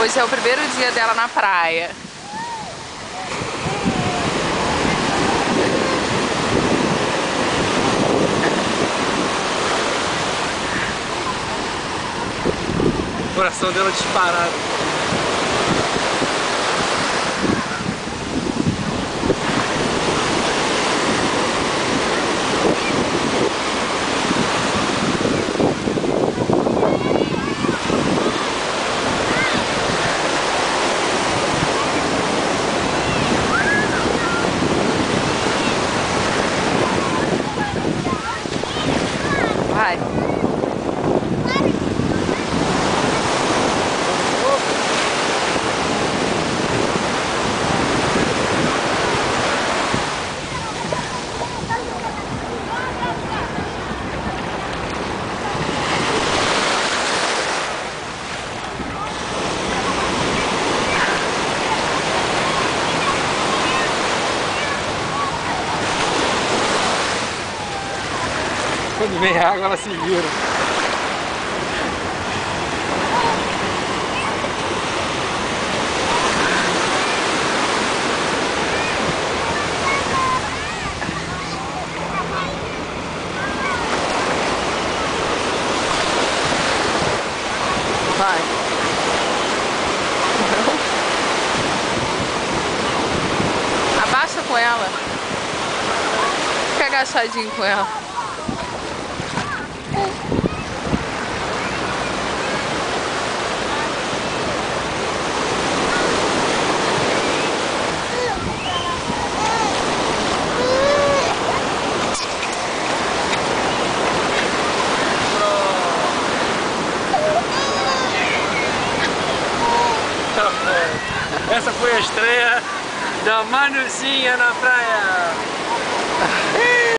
Hoje é o primeiro dia dela na praia. O coração dela disparado. time. Quando vem água, ela se vira. Abaixa com ela. Fica agachadinho com ela. Essa foi a estreia da Manuzinha na praia.